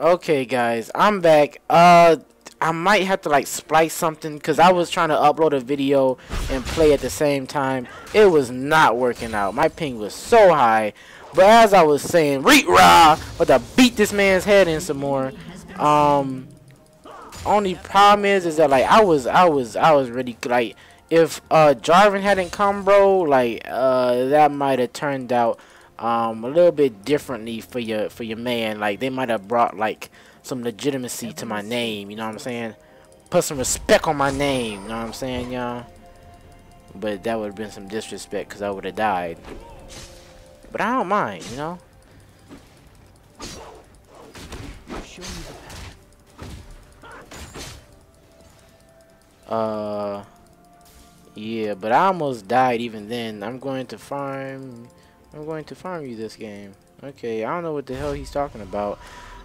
Okay, guys, I'm back. Uh, I might have to like splice something because I was trying to upload a video and play at the same time. It was not working out. My ping was so high. But as I was saying, reet rah, but to beat this man's head in some more. Um, only problem is, is that like I was, I was, I was really like if uh Jarvan hadn't come, bro, like uh that might have turned out um a little bit differently for your for your man. Like they might have brought like some legitimacy to my name. You know what I'm saying? Put some respect on my name. You know what I'm saying, y'all? But that would have been some disrespect because I would have died. But I don't mind, you know? Uh, yeah, but I almost died even then. I'm going to farm. I'm going to farm you this game. Okay, I don't know what the hell he's talking about.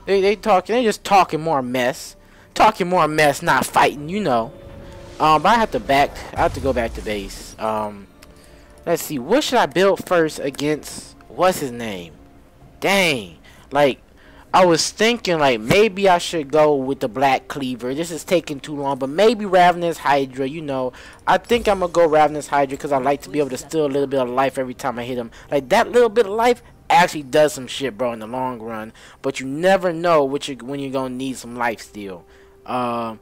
They they talking. They just talking more mess. Talking more mess, not fighting. You know. Um, but I have to back. I have to go back to base. Um, let's see. What should I build first against? What's his name? Dang. Like, I was thinking like maybe I should go with the Black Cleaver. This is taking too long, but maybe Ravenous Hydra. You know, I think I'm gonna go Ravenous Hydra because I like to be able to steal a little bit of life every time I hit him. Like that little bit of life actually does some shit, bro, in the long run. But you never know what you when you're gonna need some life steal. Uh,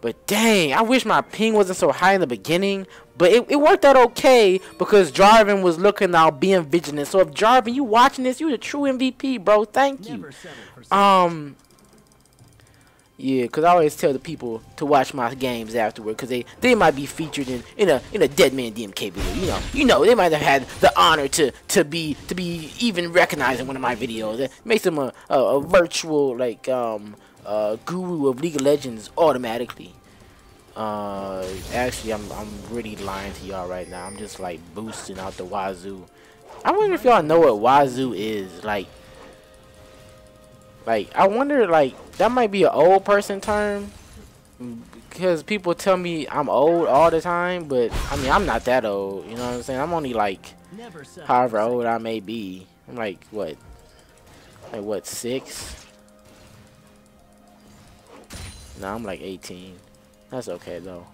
but dang, I wish my ping wasn't so high in the beginning. But it, it worked out okay because Jarvan was looking out, being vigilant. So if Jarvan, you watching this, you the true MVP, bro. Thank you. Um, yeah, cause I always tell the people to watch my games afterward, cause they they might be featured in in a in a Dead Man DMK video. You know, you know they might have had the honor to to be to be even recognized in one of my videos. It makes them a a, a virtual like um uh guru of League of Legends automatically. Uh, actually, I'm I'm really lying to y'all right now. I'm just like boosting out the wazoo. I wonder if y'all know what wazoo is. Like, like I wonder like that might be an old person term because people tell me I'm old all the time, but I mean I'm not that old. You know what I'm saying? I'm only like however old I may be. I'm like what, like what six? No, I'm like 18. That's okay though.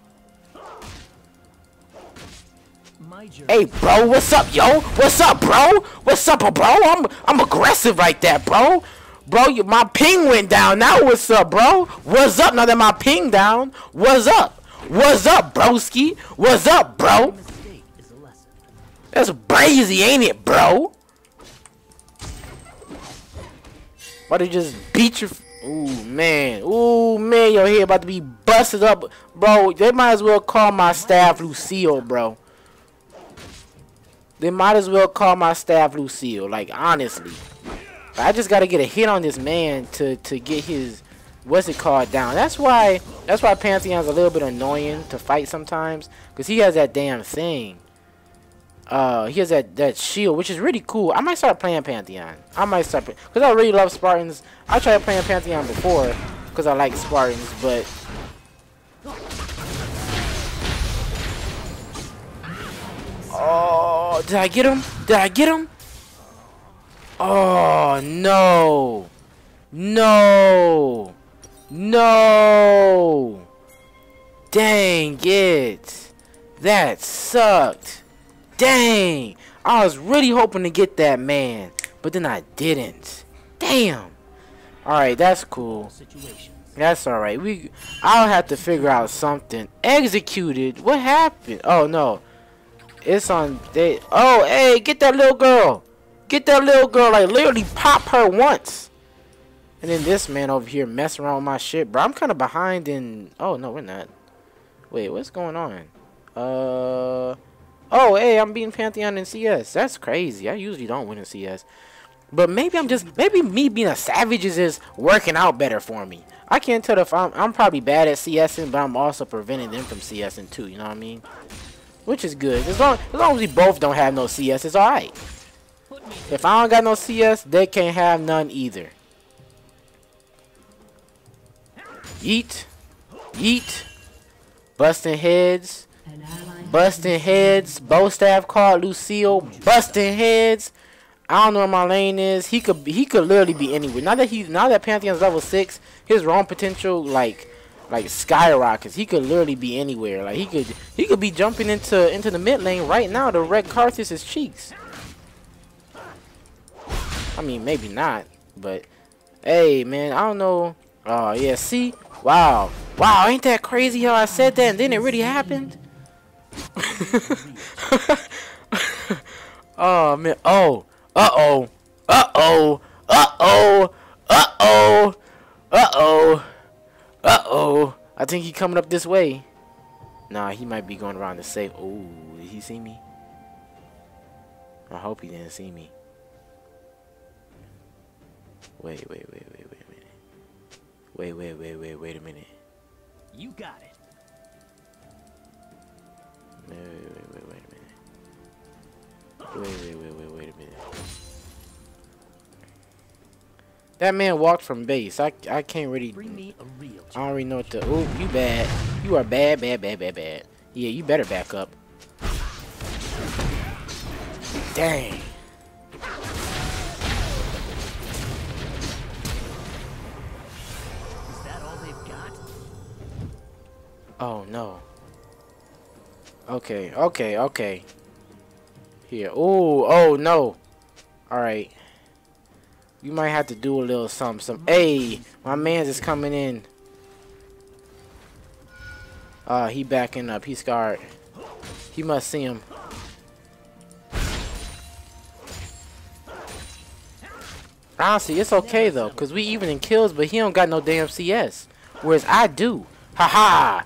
Hey bro, what's up, yo? What's up, bro? What's up, bro? I'm I'm aggressive right there, bro. Bro, you, my ping went down. Now what's up, bro? What's up now that my ping down? What's up? What's up, broski? What's up, bro? That's brazy, ain't it, bro? Why they just beat your... Ooh, man. Ooh, man, your head about to be busted up. Bro, they might as well call my staff Lucille, bro. They might as well call my staff Lucille. Like, honestly. I just got to get a hit on this man to, to get his... What's it called down? That's why that's why Pantheon's a little bit annoying to fight sometimes. Because he has that damn thing. Uh, he has that, that shield, which is really cool. I might start playing Pantheon. I might start... Because I really love Spartans. I tried playing Pantheon before. Because I like Spartans, but... Oh, did I get him? Did I get him? Oh, no. No. No. Dang it. That sucked. Dang. I was really hoping to get that man. But then I didn't. Damn. Alright, that's cool. That's alright. We I'll have to figure out something. Executed? What happened? Oh no. It's on they Oh hey, get that little girl. Get that little girl, like literally pop her once. And then this man over here messing around with my shit. Bro, I'm kinda behind in oh no we're not. Wait, what's going on? Uh Oh hey, I'm beating Pantheon in CS. That's crazy. I usually don't win in CS. But maybe I'm just maybe me being a savage is working out better for me. I can't tell if I'm I'm probably bad at CSing, but I'm also preventing them from CSing too, you know what I mean? Which is good. As long as long as we both don't have no CS, it's alright. If I don't got no CS, they can't have none either. Yeet. Yeet. Busting heads. Busting heads. Bow staff called Lucille. Busting heads. I don't know where my lane is. He could he could literally be anywhere. Now that he's now that Pantheon's level six, his roam potential like like skyrockets. He could literally be anywhere. Like he could he could be jumping into into the mid lane right now to wreck Karthus' cheeks. I mean maybe not, but hey man, I don't know. Oh yeah, see? Wow. Wow, ain't that crazy how I said that and then it really happened? oh man. Oh. Uh-oh. Uh-oh. Uh-oh. Uh-oh. Uh-oh. Uh-oh. I think he coming up this way. Nah, he might be going around the safe. Oh, did he see me? I hope he didn't see me. Wait, wait, wait, wait, wait a minute. Wait, wait, wait, wait, wait a minute. You got it. Wait, wait, wait, wait, a minute. Wait, wait, wait, wait, wait a minute. That man walked from base. I I can't really. Bring me a real I really know what to. Oh, you bad. You are bad, bad, bad, bad, bad. Yeah, you better back up. Dang. Oh no. Okay, okay, okay. Here. Oh, oh no. Alright. You might have to do a little something. Some. Hey, my man's is coming in. Uh, he backing up. He's scarred. He must see him. Honestly, it's okay though, cause we even in kills, but he don't got no damn CS, whereas I do. Haha. -ha.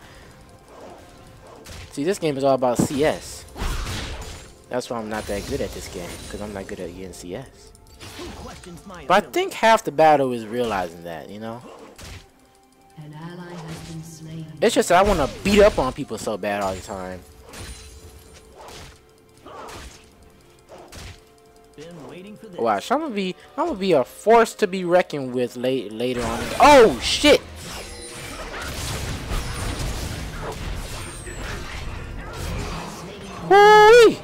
See, this game is all about CS. That's why I'm not that good at this game, cause I'm not good at getting CS. Who questions my But I think half the battle is realizing that, you know. An ally has been slain. It's just that I want to beat up on people so bad all the time. Been waiting for this. Watch, I'm gonna be, I'm gonna be a force to be reckoned with late later on. Oh shit! Hoo-wee!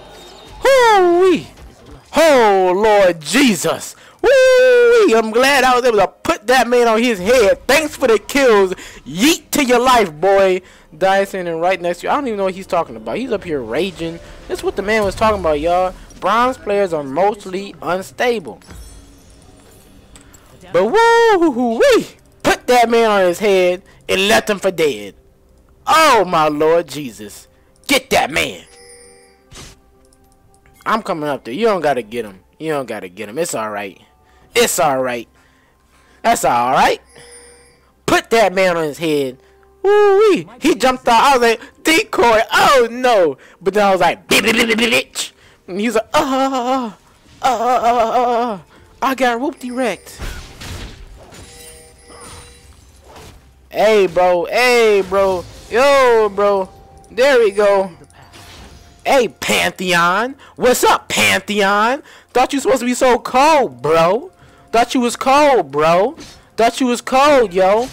Hoo-wee! Oh Lord Jesus! Woo! I'm glad I was able to put that man on his head. Thanks for the kills. Yeet to your life, boy. Dyson and right next to you. I don't even know what he's talking about. He's up here raging. That's what the man was talking about, y'all. Bronze players are mostly unstable. But woo wee! Put that man on his head and left him for dead. Oh my Lord Jesus. Get that man. I'm coming up there. You don't gotta get him. You don't gotta get him. It's alright. It's alright. That's alright. Put that man on his head. Woo wee. He jumped out. I was like, decoy. Oh no. But then I was like, bitch. And he's like, uh, uh, uh, uh, uh, I got whoopty wrecked. Hey, bro. Hey, bro. Yo, bro. There we go. Hey, Pantheon. What's up, Pantheon? Thought you supposed to be so cold, bro. Thought you was cold, bro. Thought you was cold, yo.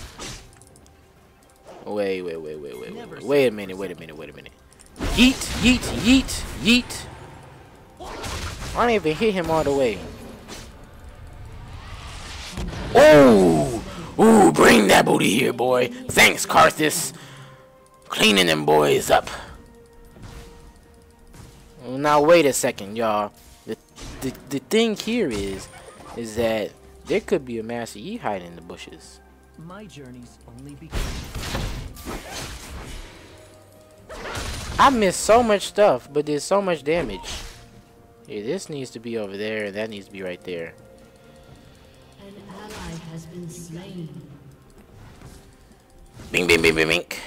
Wait, wait, wait, wait, wait, wait, wait. A minute, wait a minute, wait a minute. Yeet, yeet, yeet, yeet. I didn't even hit him all the way. Ooh, ooh, bring that booty here, boy. Thanks, Karthus. Cleaning them boys up. Now wait a second, y'all. The, the the thing here is, is that there could be a Master Yi hiding in the bushes. My journey's only begun. I missed so much stuff, but there's so much damage. Yeah, this needs to be over there, and that needs to be right there. An ally has been slain. Bing, bing, bing, bing, bink.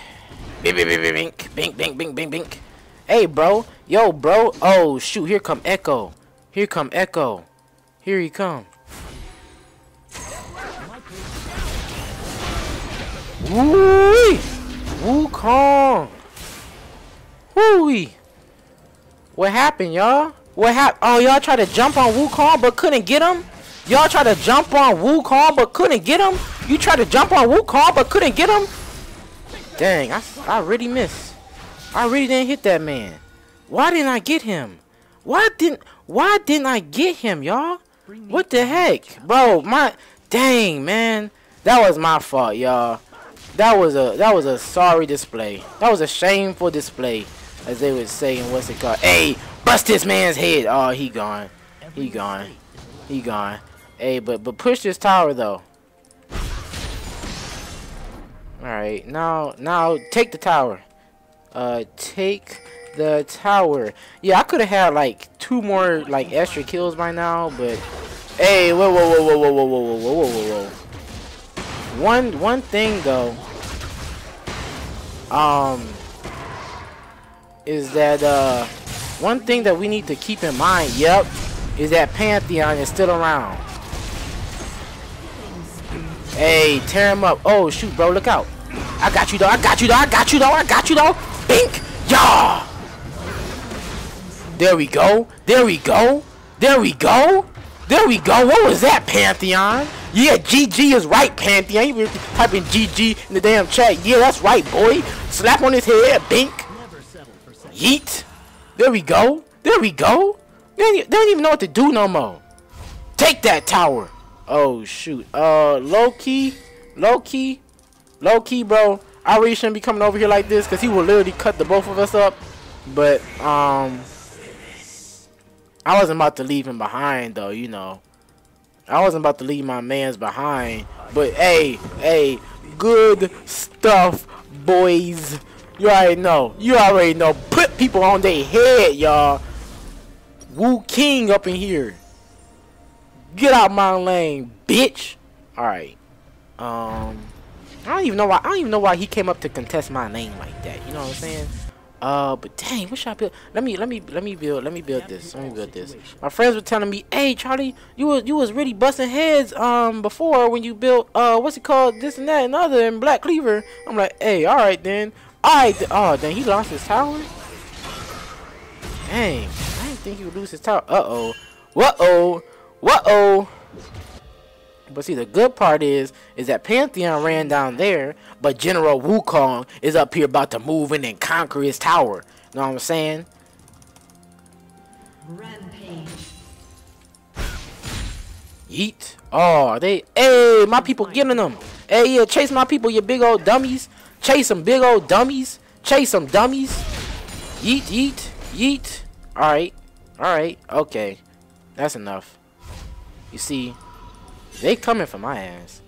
Bing, bing, bing, bing, bink. Bink, bink, bing, bing, bink. Hey, bro. Yo, bro. Oh, shoot. Here come Ekko. Here come Ekko. Here he come. Woo! Wukong. Woo! What happened, y'all? What happened? Oh, y'all tried to jump on Wukong but couldn't get him? Y'all tried to jump on Wukong but couldn't get him? You tried to jump on Wukong but couldn't get him? Dang, I, I really missed. I really didn't hit that man. Why didn't I get him? Why didn't Why didn't I get him, y'all? What the heck, bro? My dang man, that was my fault, y'all. That was a that was a sorry display. That was a shameful display, as they would say in what's it called? Hey, bust this man's head. Oh, he gone. He gone. He gone. Hey, but but push this tower though. All right, now now take the tower. Uh, take the tower. Yeah, I could have had like two more like extra kills by now, but hey, whoa whoa whoa whoa whoa whoa whoa whoa whoa whoa whoa. One one thing though, um, is that uh, one thing that we need to keep in mind. Yep, is that Pantheon is still around. Hey, tear him up. Oh, shoot, bro, look out. I got you, though. I got you, though. I got you, though. I got you, though. Bink. Yeah. There we go. There we go. There we go. There we go. What was that, Pantheon? Yeah, GG is right, Pantheon. You typing GG in the damn chat. Yeah, that's right, boy. Slap on his head. Bink. Yeet. There we go. There we go. They don't, even know what to do no more. Take that tower. Oh shoot. Uh, low key, low key, low key, bro. I really shouldn't be coming over here like this because he will literally cut the both of us up. But um, I wasn't about to leave him behind though. You know, I wasn't about to leave my man's behind. But hey, hey, good stuff, boys. You already know. You already know. Put people on their head, y'all. Wu King up in here. Get out my lane, bitch. Alright. Um I don't even know why I don't even know why he came up to contest my name like that. You know what I'm saying? Uh but dang, what should I build? Let me let me let me build let me build this. Let me build this. My friends were telling me, hey Charlie, you was you was really busting heads um before when you built uh what's it called this and that and other and Black Cleaver. I'm like, hey, alright then. Alright th- oh then he lost his tower? Dang, I didn't think he would lose his tower. Uh oh. What oh. What oh. But see, the good part is, is that Pantheon ran down there, but General Wukong is up here about to move in and conquer his tower. Know what I'm saying? Rampage. Yeet. Oh, they. Hey, my people getting them. Hey, yeah, chase my people, you big old dummies. Chase them, big old dummies. Chase them, dummies. Yeet, yeet, yeet. Alright. Alright. Okay. That's enough. You see, they coming for my ass.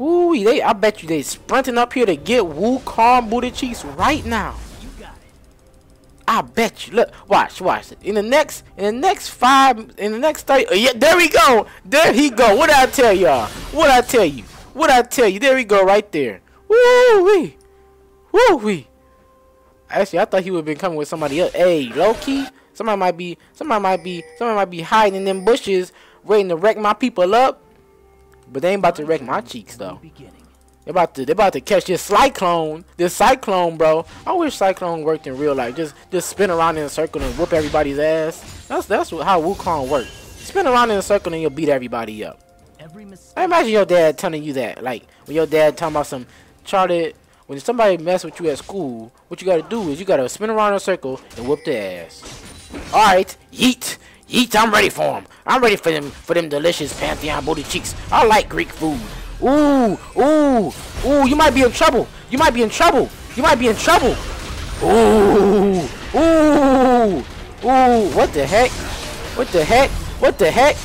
Ooh, they. I bet you they sprinting up here to get Wukong booty cheeks right now. I bet you. Look, watch, watch. In the next, in the next five, in the next thirty. oh, yeah, there we go. There he go. What I tell y'all? What I tell you? What I tell you? There we go, right there. Woo wee, woo wee. Actually, I thought he would have been coming with somebody else. Hey, low key, somebody might be, somebody might be, somebody might be hiding in them bushes, waiting to wreck my people up. But they ain't about to wreck my cheeks though. They about to they about to catch this cyclone. This cyclone, bro. I wish cyclone worked in real life. Just just spin around in a circle and whoop everybody's ass. That's that's what, how Wukong works. Spin around in a circle and you'll beat everybody up. I imagine your dad telling you that. Like when your dad talking about some Charlie. When somebody mess with you at school, what you gotta do is you gotta spin around in a circle and whoop their ass. All right, yeet, yeet. I'm ready for them. I'm ready for them for them delicious Pantheon booty cheeks. I like Greek food. Ooh, ooh, ooh. You might be in trouble. You might be in trouble. You might be in trouble. Ooh, ooh, ooh. What the heck? What the heck? What the heck?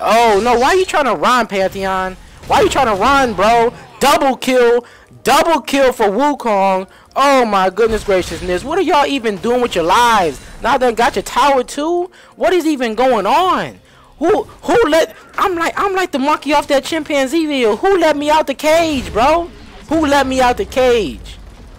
Oh no! Why are you trying to run, Pantheon? Why are you trying to run, bro? Double kill, double kill for Wukong. Oh my goodness graciousness! What are y'all even doing with your lives? Now they got your tower too. What is even going on? Who who let? I'm like I'm like the monkey off that chimpanzee video. Who let me out the cage, bro? Who let me out the cage?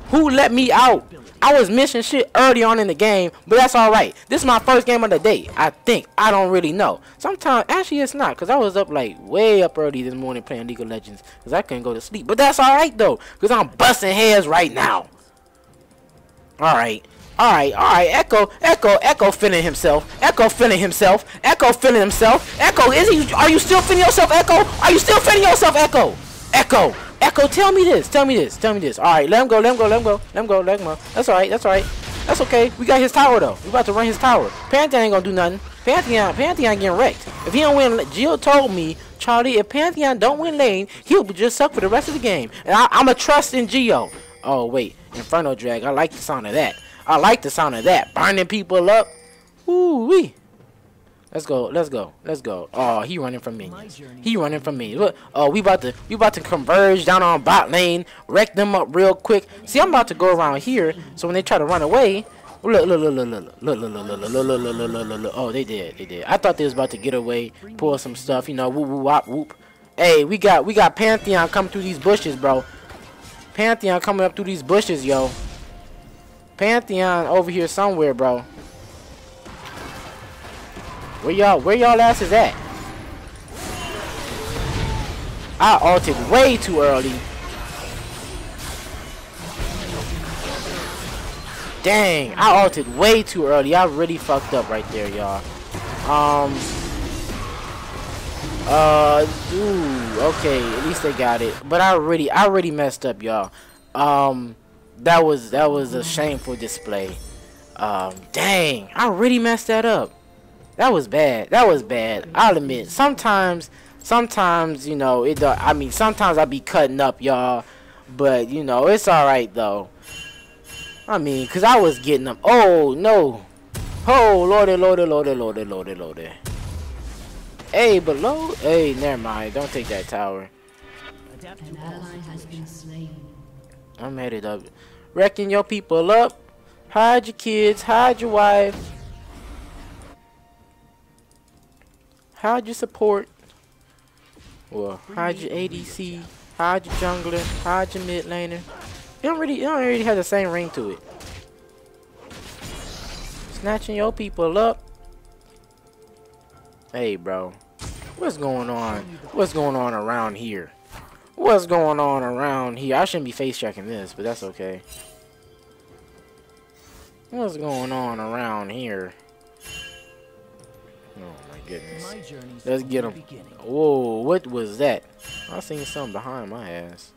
Who let me out? I was missing shit early on in the game, but that's alright. This is my first game of the day, I think. I don't really know. Sometimes, actually it's not, because I was up like way up early this morning playing League of Legends, because I couldn't go to sleep. But that's alright though, because I'm busting heads right now. Alright. Alright, alright, Ekko, Ekko, Ekko feeling himself. Ekko feeling himself. Ekko feeling himself. Ekko, is he, are you still feeling yourself, Ekko? Are you still feeling yourself, Ekko? Ekko, Ekko, tell me this, tell me this, tell me this. Alright, let him go, let him go, let him go, let him go, let him go. That's alright, that's alright. That's okay. We got his tower though. We about to run his tower. Pantheon ain't gonna do nothing. Pantheon, Pantheon getting wrecked. If he don't win, Gio told me, Charlie, if Pantheon don't win lane, he'll just suck for the rest of the game. And I, I'm a trust in Gio. Oh wait, Inferno Drag. I like the sound of that. I like the sound of that. Burning people up. Ooh wee. Let's go. Let's go. Let's go. Oh, he running from me. He running from me. Look. Oh, we about to we about to converge down on bot lane, wreck them up real quick. See, I'm about to go around here, so when they try to run away, look, look, look, look, look, look, look, look, look, look, look, look, look, look, look, look. Oh, they did. They did. I thought they was about to get away, pull some stuff, you know, whoop, whoop, whoop, whoop. Hey, we got we got Pantheon coming through these bushes, bro. Pantheon coming up through these bushes, yo. Pantheon over here somewhere, bro. Where y'all where y'all asses at? I ulted way too early. Dang, I ulted way too early. I really fucked up right there, y'all. Um uh ooh, okay, at least they got it. But I already, I already messed up, y'all. Um that was that was a shameful display. Um dang, I really messed that up. That was bad. That was bad. I'll admit. Sometimes, sometimes you know it. I mean, sometimes I be cutting up, y'all. But you know it's all right though. I mean, cause I was getting them. Oh no! Oh lordy, lordy, lordy, lordy, lordy, lordy. Hey, below. Hey, never mind. Don't take that tower. An ally has been slain. I'm headed up. Wrecking your people up. Hide your kids. Hide your wife. Hide your support. Well, hide your ADC. Hide your jungler. Hide your mid laner. It don't really, it don't really have the same ring to it. Snatching your people up. Hey, bro. What's going on? What's going on around here? What's going on around here? I shouldn't be face checking this, but that's okay. What's going on around here? Oh my goodness. Let's get beginning. Whoa, what was that? I seen something behind my ass.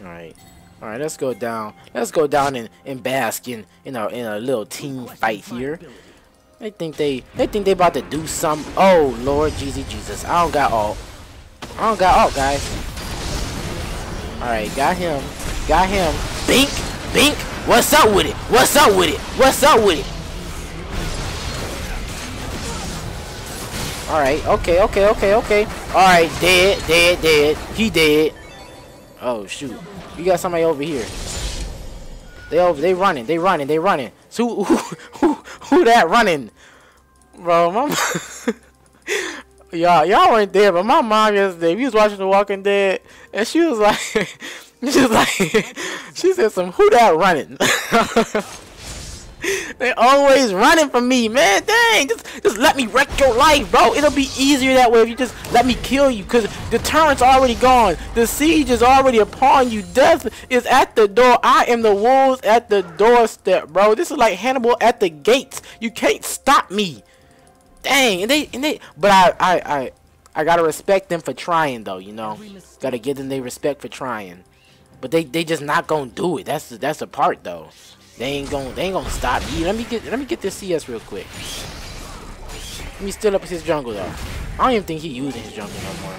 Alright. Alright, let's go down. Let's go down and, and bask in, in a in a little team fight here. They think they they think they about to do some oh Lord Jesus Jesus. I don't got all. I don't got all guys. Alright, got him. Got him. Bink! Bink! What's up with it? What's up with it? What's up with it? Alright, okay, okay, okay, okay. Alright, dead, dead, dead. He dead. Oh shoot. You got somebody over here. They over they running, they running, they running. So who who who that running? Bro, my Y'all y'all weren't there, but my mom yesterday, we was watching The Walking Dead and she was like she was like she said some who that running? They always running from me, man. Dang, just just let me wreck your life, bro. It'll be easier that way if you just let me kill you, cause the turret's already gone. The siege is already upon you. Death is at the door. I am the wolves at the doorstep, bro. This is like Hannibal at the gates. You can't stop me. Dang, and they and they. But I I I I gotta respect them for trying, though. You know, gotta give them their respect for trying. But they they just not gonna do it. That's the, that's the part though. They ain't gonna they ain't gonna stop me. Let me get let me get this CS real quick. Let me steal up his jungle though. I don't even think he using his jungle no more.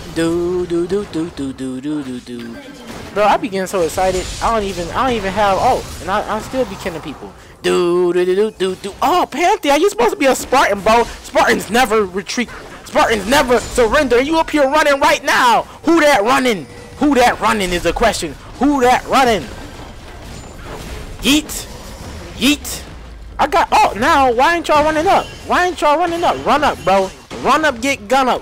do do do do do do do do. do. Bro, I be getting so excited. I don't even I don't even have oh, and I I still be killing people. Do do do do do do. Oh, Pantheon, you supposed to be a Spartan, bro. Spartans never retreat. Spartans never surrender. You up here running right now? Who that running? Who that running is the question. Who that running? Yeet, yeet. I got oh now. Why ain't y'all running up? Why ain't y'all running up? Run up, bro. Run up, get gun up.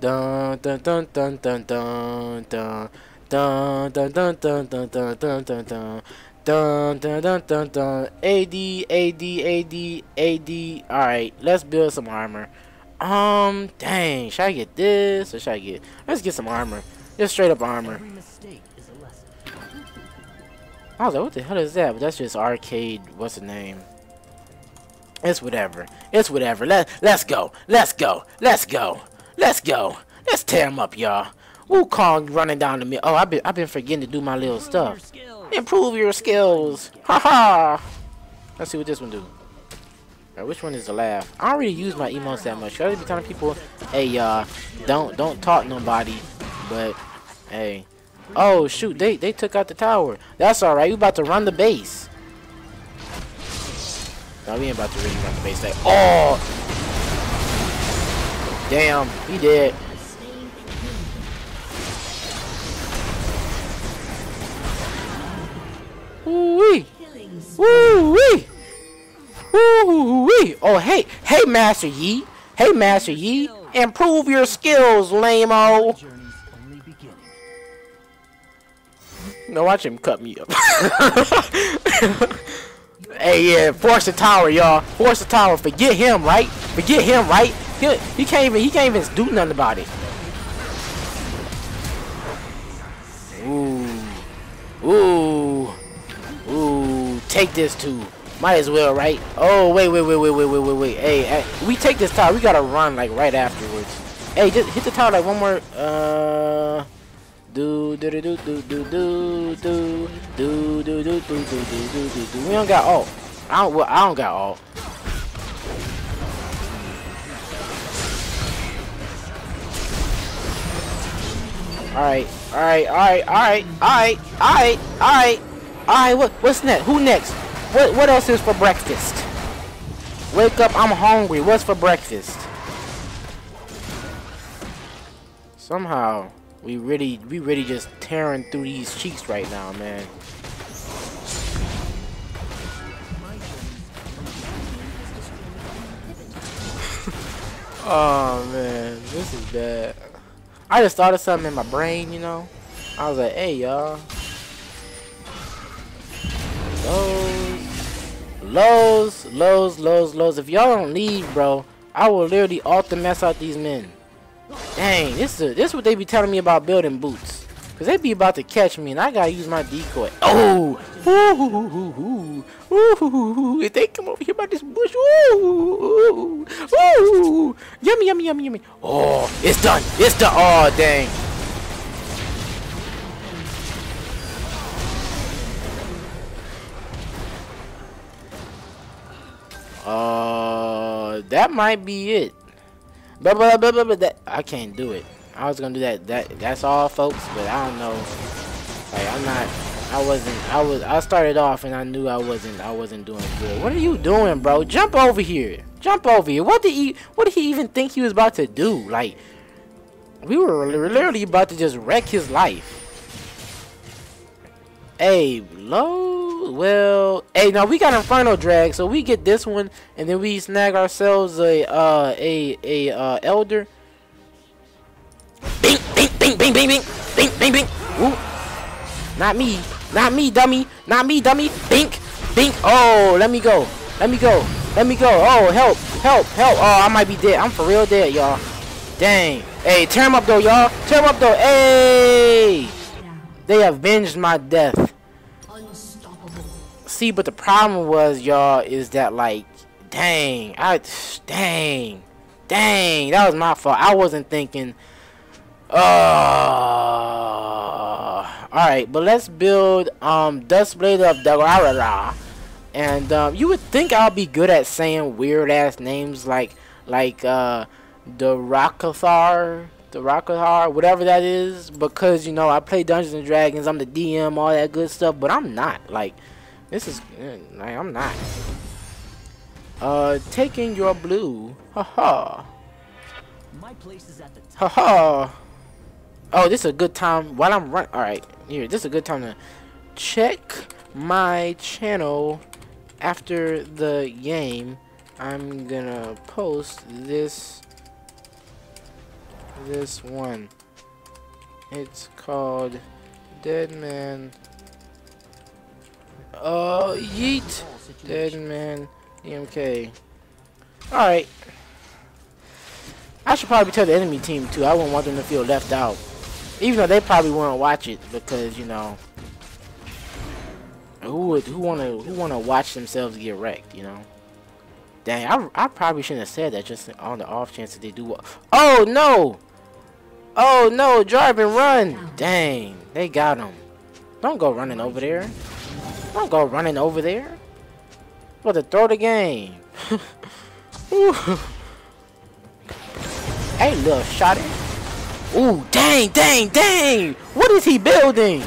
Dun dun dun dun dun dun dun dun dun dun dun dun dun dun dun dun. Dun dun dun dun. AD AD AD AD. All right, let's build some armor. Um, dang, should I get this or should I get? Let's get some armor. Just straight up armor. I was like, what the hell is that? But that's just arcade. What's the name? It's whatever. It's whatever. Let Let's go. Let's go. Let's go. Let's go. Let's tear him up, y'all. Wukong running down the middle. Oh, I've been I've been forgetting to do my little stuff. Improve your skills. Haha. Let's see what this one do. Alright, which one is the laugh? I don't really use my emotes that much. I always be telling people, hey, y'all, don't don't talk nobody. But hey, oh shoot, they they took out the tower. That's all right. We about to run the base. No, we ain't about to really run the base. Like, oh, damn, he dead. Slain Woo wee. Woo wee! Woo wee! Oh hey, hey Master Yi! Hey Master Yi! Improve your skills, lame-o! No, watch him cut me up. hey, yeah, force the tower, y'all. Force the tower. Forget him, right? Forget him, right? He, he can't even. He can't even do nothing about it. Ooh, ooh, ooh. Take this too. Might as well, right? Oh, wait, wait, wait, wait, wait, wait, wait, wait. Hey, hey, we take this tower. We gotta run like right afterwards. Hey, just hit the tower like one more. Uh. Do do do do do do do do do do do do do do do do. We don't got all. I don't. Well, I don't got all. All right, all right, all right, all right. Alright, alright, alright, alright, what what's next? Who next? What what else is for breakfast? Wake up! I'm hungry. What's for breakfast? Somehow we really we really just tearing through these cheeks right now, man. oh man, this is bad. I just thought of something in my brain, you know. I was like, hey y'all. Lows, lows, lows, lows, lows. If y'all don't leave, bro, I will literally ult the mess out these men. Dang, this is this what they be telling me about building boots. Cause they'd be about to catch me and I gotta use my decoy. Oh, ooh, ooh, ooh, ooh, if they come over here by this bush, ooh, ooh, ooh, yummy, yummy, yummy, yummy. Oh, it's done, it's done. Oh, dang. Uh, that might be it. But, but, but, but, but that I can't do it. I was gonna do that. That that's all, folks. But I don't know. Like I'm not. I wasn't. I was. I started off and I knew I wasn't. I wasn't doing good. What are you doing, bro? Jump over here. Jump over here. What did he? What did he even think he was about to do? Like we were literally about to just wreck his life. Hey, low. Well, hey, now we got Inferno drag, so we get this one, and then we snag ourselves a uh a a uh elder. Bing, bing, bing, bing, bing, bing, bing, bing, bing. Ooh. Not me, not me, dummy, not me, dummy. Bink, bink. Oh, let me go, let me go, let me go. Oh, help, help, help. Oh, I might be dead. I'm for real dead, y'all. Dang. Hey, tear him up though, y'all. Tear him up though. Hey. They avenged my death. Unstoppable. See, but the problem was, y'all, is that like, dang, I, dang, dang, that was my fault. I wasn't thinking. Uh, all right, but let's build um Dustblade of Dagarara, and um, you would think I'll be good at saying weird ass names like like uh the Rakathar, the Rakathar, whatever that is, because you know I play Dungeons and Dragons, I'm the DM, all that good stuff, but I'm not like this is eh, like I'm not. Uh, taking your blue. Ha ha. My place is at the Ha top. ha. Oh, this is a good time while I'm run. All right, here. This is a good time to check my channel after the game. I'm gonna post this this one. It's called Dead Man. Uh, yeet. Dead Man DMK. Alright. I should probably tell the enemy team too. I wouldn't want them to feel left out. Even though they probably won't watch it because, you know, who would who wanna who wanna watch themselves get wrecked, you know? Dang, I, I probably shouldn't have said that just on the off chance that they do. Oh no! Oh no, Drive and run! Dang, they got him. Don't go running over there. Don't go running over there. For to throw the game. Hey, little shotty. Ooh, dang, dang, dang! What is he building?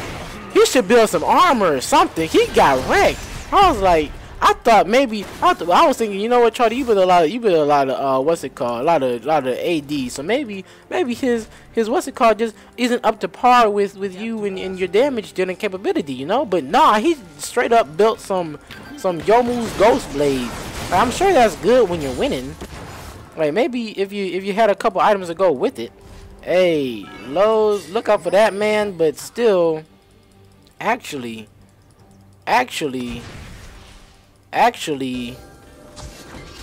He should build some armor or something. He got wrecked. I was like, I thought maybe I, th I was thinking, you know what, Charlie, you build a lot of you build a lot of uh what's it called? A lot of a lot of AD. So maybe maybe his his what's it called just isn't up to par with with you and, and your damage dealing capability, you know? But nah, he straight up built some some Youmuu's Ghost Blade. I'm sure that's good when you're winning. Like maybe if you if you had a couple items to go with it. Hey, Lowe's, look out for that man, but still actually actually actually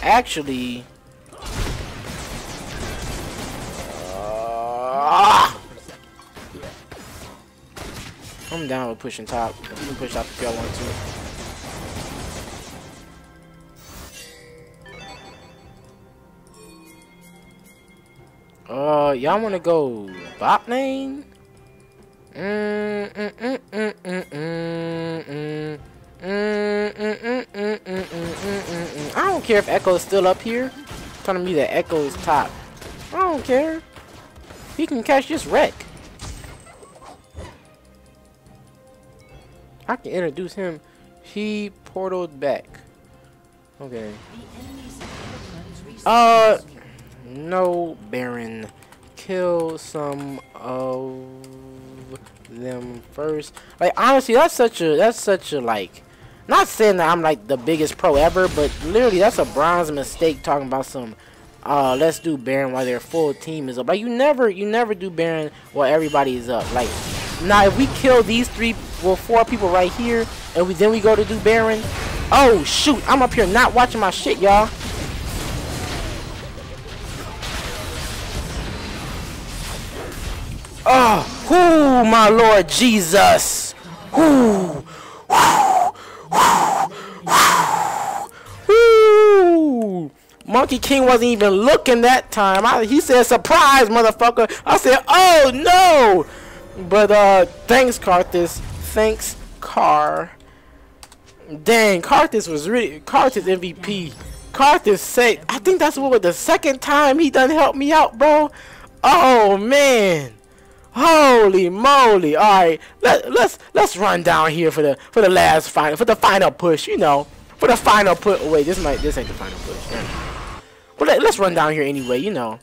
actually uh, I'm down with pushing top. You can push top if y'all want to. Uh, y'all want to go bot lane? I don't care if Ekko's still up here. I'm telling me that Ekko's top. I don't care. He can catch this wreck. I can introduce him. He portaled back. Okay. Uh, no, Baron. Kill some of them first. Like honestly, that's such a that's such a like. Not saying that I'm like the biggest pro ever, but literally that's a bronze mistake talking about some. Uh, let's do Baron while their full team is up. Like you never, you never do Baron while everybody is up. Like now, if we kill these three, well, four people right here, and we then we go to do Baron. Oh shoot, I'm up here not watching my shit, y'all. Oh, whoo, my Lord Jesus. Whoo. Whoo. Monkey King wasn't even looking that time. I, he said, surprise, motherfucker. I said, oh, no. But, uh, thanks, Karthus. Thanks, Car. Dang, Karthus was really, Karthus MVP. Karthus said, I think that's what the second time he done helped me out, bro. Oh, man. Holy moly! All right, let let's let's run down here for the for the last final for the final push. You know, for the final push. Wait, this might this ain't the final push. Yeah. But let, let's run down here anyway. You know.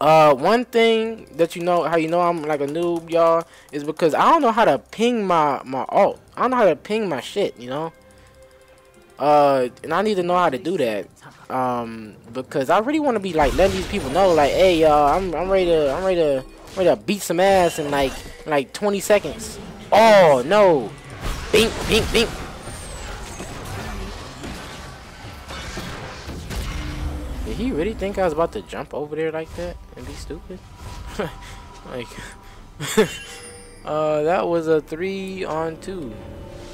Uh, one thing that you know how you know I'm like a noob, y'all, is because I don't know how to ping my my ult. I don't know how to ping my shit. You know. Uh, and I need to know how to do that. Um, because I really want to be like letting these people know, like, hey, y'all, I'm I'm ready to I'm ready to ready to beat some ass in like like 20 seconds. Oh no! Bink, bink, bink. Did he really think I was about to jump over there like that and be stupid? like, uh, that was a three on two,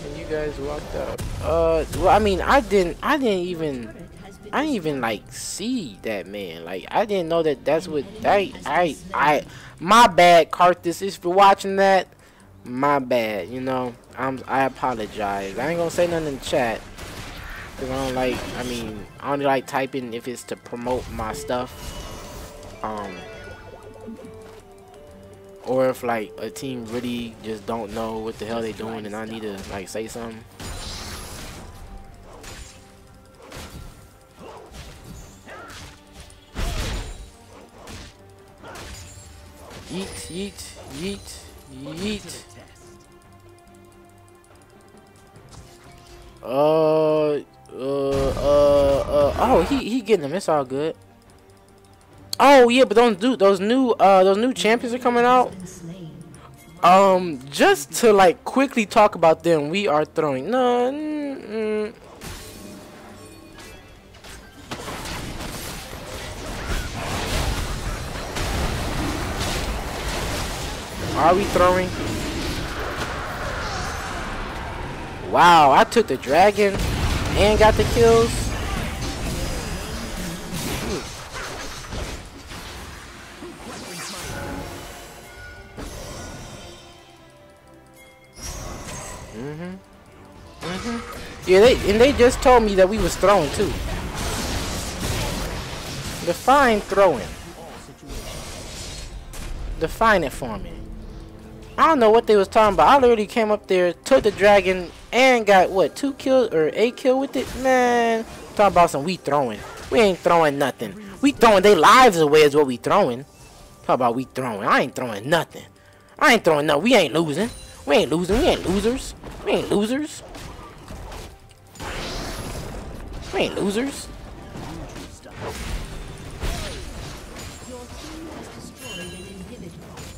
and you guys walked out. Uh, well, I mean, I didn't, I didn't even. I didn't even like see that man. Like I didn't know that that's what I I I my bad Karthus. If you're watching that my bad you know? I'm I apologize. I ain't gonna say nothing in chat. Because I don't like I mean I only like typing if it's to promote my stuff. Um or if like a team really just don't know what the hell they doing and I need to like say something Yeet, yeet, yeet, yeet. Uh, uh, uh, uh. Oh, he he getting them. It's all good. Oh yeah, but those new those new uh those new champions are coming out. Um, just to like quickly talk about them, we are throwing no. Are we throwing? Wow, I took the dragon and got the kills. Mhm. Mhm. Yeah, they and they just told me that we was throwing too. Define throwing. Define it for me. I don't know what they was talking about. I literally came up there, took the dragon, and got what two kills or eight kill with it. Man, talking about some we throwing. We ain't throwing nothing. We throwing their lives away is what we throwing. Talk about we throwing. I ain't throwing nothing. I ain't throwing nothing. We ain't losing. We ain't losing. We ain't losers. We ain't losers. We ain't losers.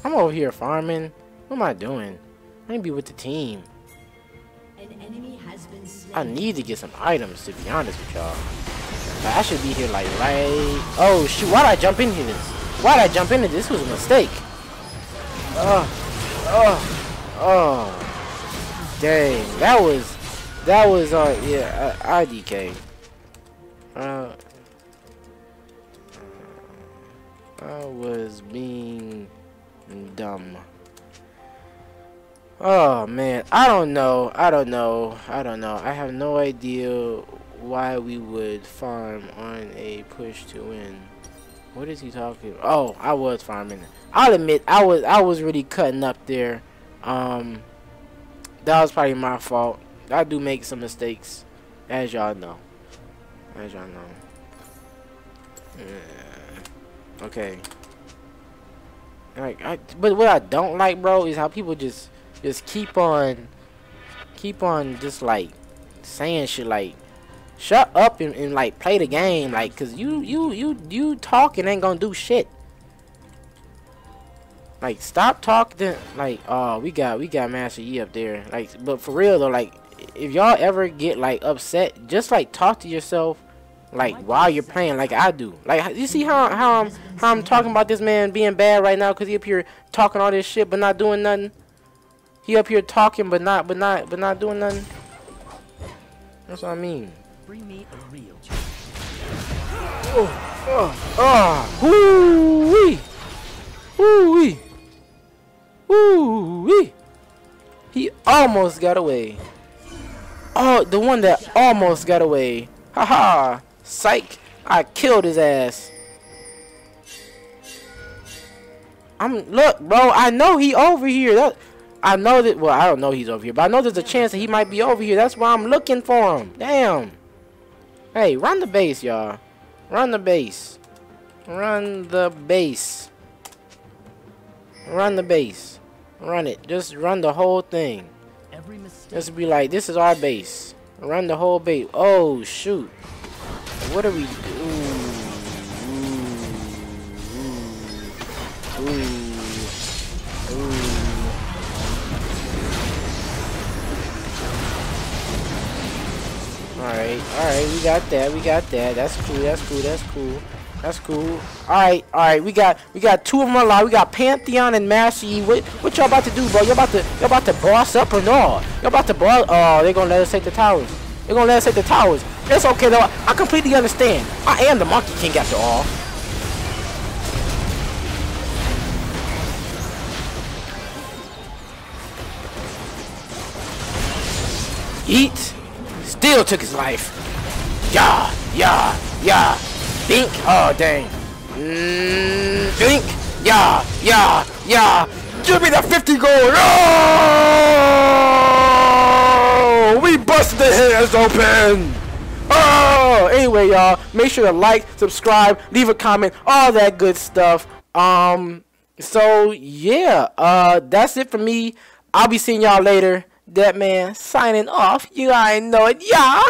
I'm over here farming. What am I doing? I need to be with the team. An enemy has been slain. I need to get some items to be honest with y'all. Like, I should be here like right. Oh shoot! Why'd I jump into this? Why'd I jump into this? This was a mistake. Oh, oh, oh. Dang, that was that was uh yeah uh, IDK. Uh, I was being dumb. Oh man, I don't know. I don't know. I don't know. I have no idea why we would farm on a push to win. What is he talking? Oh, I was farming. I'll admit I was I was really cutting up there. Um that was probably my fault. I do make some mistakes as y'all know. As y'all know. Yeah. Okay. Like I but what I don't like, bro, is how people just just keep on keep on just like saying shit like shut up and, and like play the game like cause you you you you talking ain't gonna do shit. Like stop talking like oh we got we got master yi up there. Like but for real though like if y'all ever get like upset just like talk to yourself like while you're playing like i do. Like you see how how i'm how i'm talking about this man being bad right now because he up here talking all this shit but not doing nothing he up here talking but not but not but not doing nothing that's what i mean Bring me a real champion. Ah, woo wee, woo wee, woo wee. He almost got away. Oh, the one that almost got away. Haha, psych! I killed his ass. I'm look, bro. I know he over here. That I know that. Well, I don't know he's over here, but I know there's a chance that he might be over here. That's why I'm looking for him. Damn. Hey, run the base, y'all. Run the base. Run the base. Run the base. Run it. Just run the whole thing. Just be like, this is our base. Run the whole base. Oh, shoot. What are we do? Ooh. Ooh. Ooh. Alright, alright, we got that, we got that. That's cool, that's cool, that's cool. That's cool. Alright, alright, we got we got two of them alive. We got Pantheon and Master Yi. What what y'all about to do, bro? Y'all about to y'all about to boss up or no? Y'all about to boss oh they're gonna let us take the towers. They're gonna let us take the towers. It's okay though. I completely understand. I am the Monkey King after all. Eat. Still took his life. Yeah, yeah, yeah. Bink. Oh, dang. Mm. Yeah, yeah, yeah. Give me the 50 gold. Oh! We busted the hands open. Oh! Anyway, y'all, make sure to like, subscribe, leave a comment, all that good stuff. Um, So yeah, uh, that's it for me. I'll be seeing y'all later. Deadman signing off. You ain't know it, y'all.